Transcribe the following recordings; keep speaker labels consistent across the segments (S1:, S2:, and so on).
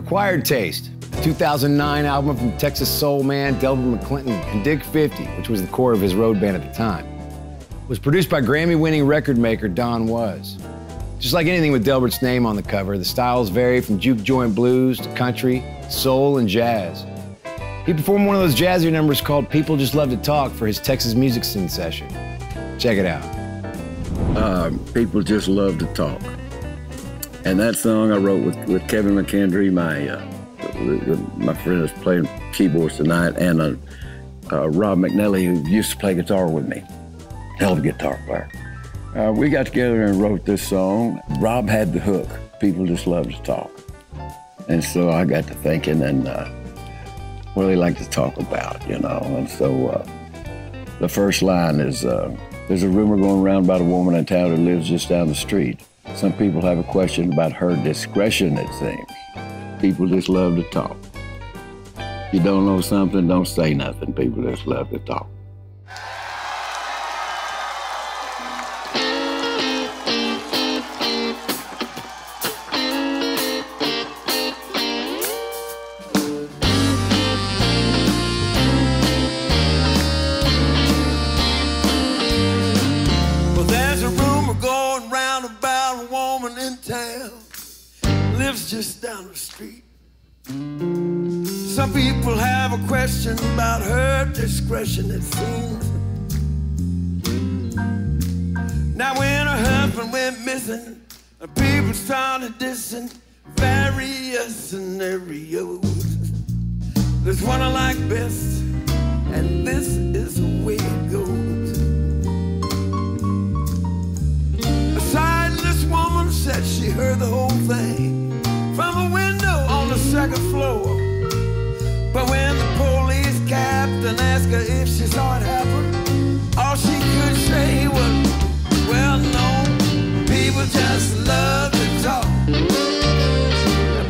S1: Acquired Taste, a 2009 album from Texas soul man Delbert McClinton and Dick 50, which was the core of his road band at the time, was produced by Grammy winning record maker Don Was. Just like anything with Delbert's name on the cover, the styles vary from juke joint blues to country, soul, and jazz. He performed one of those jazzy numbers called People Just Love to Talk for his Texas Music Scene session. Check it out.
S2: Uh, people just love to talk. And that song I wrote with, with Kevin McKendree, my uh, my friend is playing keyboards tonight, and uh, uh, Rob McNelly, who used to play guitar with me, hell of a guitar player. Uh, we got together and wrote this song. Rob had the hook. People just love to talk. And so I got to thinking, and uh, what do they like to talk about, you know? And so uh, the first line is There's a rumor going around about a woman in town who lives just down the street. Some people have a question about her discretion, it seems. People just love to talk. You don't know something, don't say nothing. People just love to talk.
S3: Lives just down the street. Some people have a question about her discretion, it seems. Now, when her husband went missing, people started dissing various scenarios. There's one I like best, and this is the way it goes. If she saw it happen, all she could say was, Well, no, people just love to talk.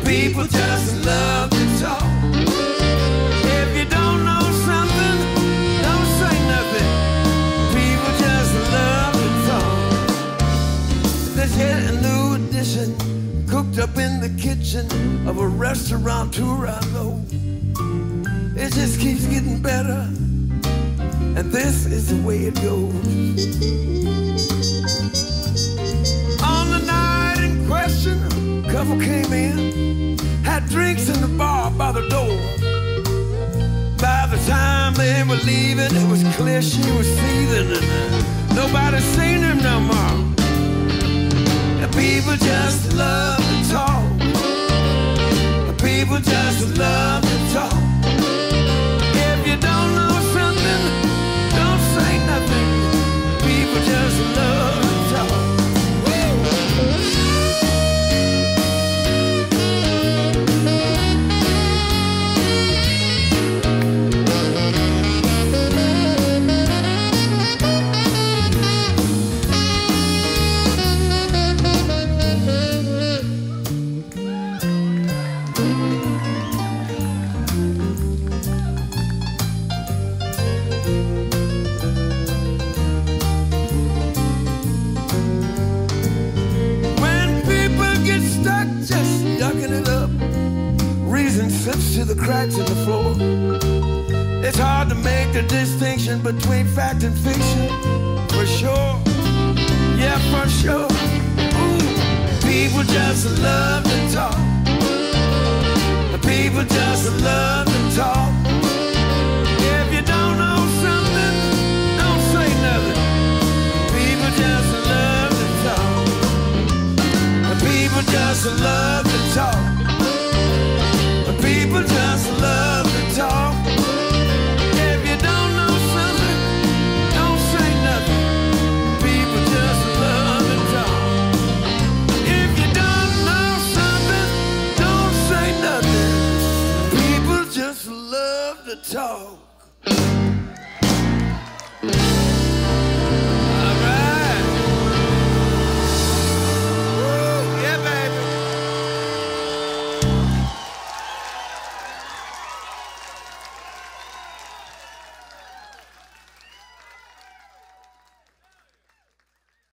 S3: People just love to talk. If you don't know something, don't say nothing. People just love to talk. A new cooked up in the kitchen of a restaurateur I know. It just keeps getting better, and this is the way it goes. On the night in question, a couple came in, had drinks in the bar by the door. By the time they were leaving, it was clear she was seething, to the cracks in the floor. It's hard to make the distinction between fact and fiction, for sure. Yeah, for sure. Ooh, people just love